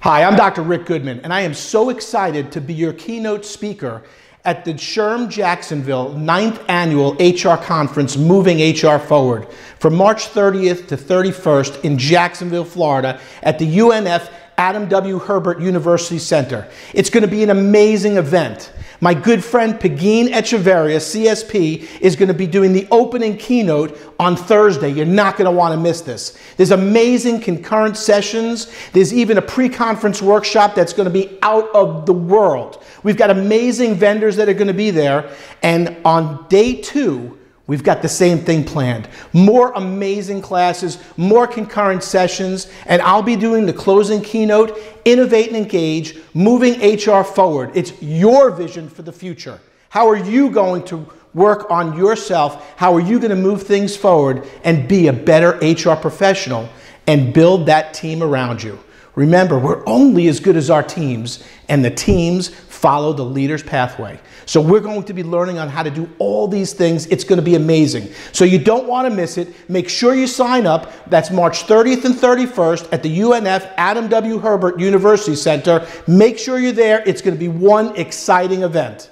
Hi, I'm Dr. Rick Goodman, and I am so excited to be your keynote speaker at the SHRM Jacksonville 9th Annual HR Conference Moving HR Forward from March 30th to 31st in Jacksonville, Florida at the UNF Adam W. Herbert University Center. It's going to be an amazing event. My good friend Pegine Echevarria, CSP, is going to be doing the opening keynote on Thursday. You're not going to want to miss this. There's amazing concurrent sessions. There's even a pre-conference workshop that's going to be out of the world. We've got amazing vendors that are going to be there. And on day two, We've got the same thing planned. More amazing classes, more concurrent sessions, and I'll be doing the closing keynote, Innovate and Engage, moving HR forward. It's your vision for the future. How are you going to work on yourself? How are you going to move things forward and be a better HR professional and build that team around you? Remember, we're only as good as our teams, and the teams follow the leader's pathway. So we're going to be learning on how to do all these things. It's going to be amazing. So you don't want to miss it. Make sure you sign up. That's March 30th and 31st at the UNF Adam W. Herbert University Center. Make sure you're there. It's going to be one exciting event.